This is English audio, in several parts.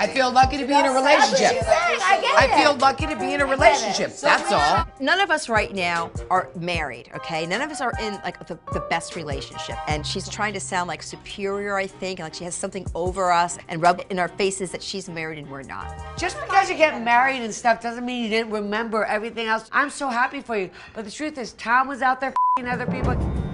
I feel lucky to be in a relationship. I I feel lucky to be in a relationship. That's all. None of us right now are married, okay? None of us are in like the, the best relationship. And she's trying to sound like superior, I think, like she has something over us and rub it in our faces that she's married and we're not. Just because you get married and stuff doesn't mean you didn't remember everything else. I'm so happy for you. But the truth is, Tom was out there f***ing other people.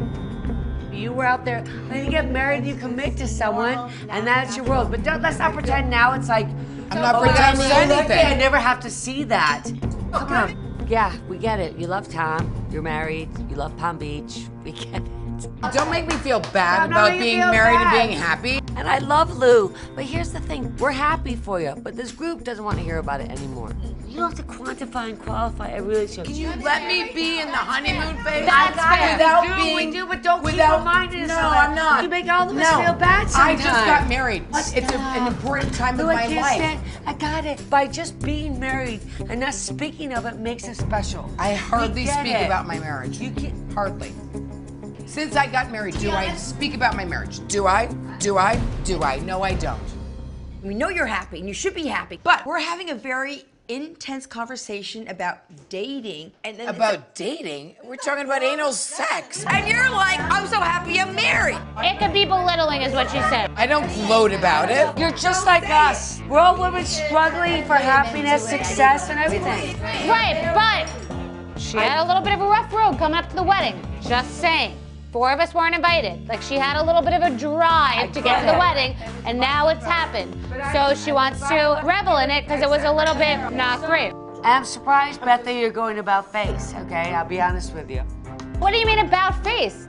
You were out there. When you get married, you commit to someone, and that's your world. But don't, let's not pretend now it's like. I'm not oh my God, pretending so anything. I never have to see that. Come on. Yeah, we get it. You love Tom. You're married. You love Palm Beach. We get it. Don't make me feel bad I'm about making being married bad. and being happy. And I love Lou, but here's the thing: we're happy for you, but this group doesn't want to hear about it anymore. You don't have to quantify and qualify every relationship. Can you let me be in the honeymoon phase? That's fair. Without being, we do, but don't without, keep reminding us No, that. I'm not. You make all of us no. feel bad sometimes. I just got married. It's a, an important time Lou, of I my can't life. stand. I got it. By just being married and not speaking of it makes it special. I hardly speak it. about my marriage. You can Hardly. Since I got married, do I speak about my marriage? Do I? Do I? Do I? No, I don't. We know you're happy and you should be happy, but we're having a very intense conversation about dating and then About dating? We're talking about anal sex. and you're like, I'm so happy I'm married. It could be belittling, is what she said. I don't gloat about it. You're just like us. We're all women struggling for happiness, success, and everything. Right, but she had a little bit of a rough road coming up to the wedding. Just saying. Four of us weren't invited. Like she had a little bit of a drive to get to the wedding, and now it's happened. So she wants to revel in it because it was a little bit not great. I'm surprised, Beth, that you're going about face, okay? I'll be honest with you. What do you mean about face?